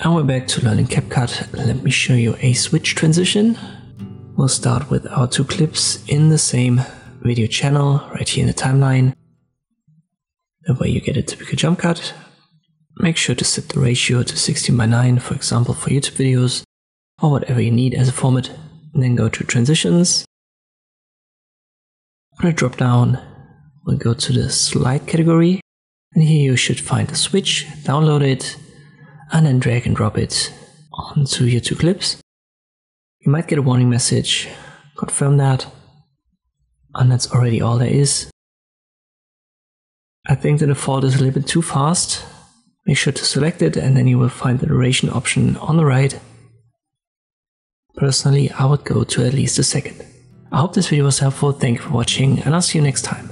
And we're back to learning CapCut. Let me show you a switch transition. We'll start with our two clips in the same video channel right here in the timeline. The way you get a typical jump cut. Make sure to set the ratio to 16 by 9, for example, for YouTube videos, or whatever you need as a format. And then go to transitions. On a drop down, we'll go to the slide category. And here you should find the switch, download it, and then drag and drop it onto your two clips. You might get a warning message, confirm that, and that's already all there is. I think the default is a little bit too fast. Make sure to select it and then you will find the duration option on the right. Personally, I would go to at least a second. I hope this video was helpful, thank you for watching and I'll see you next time.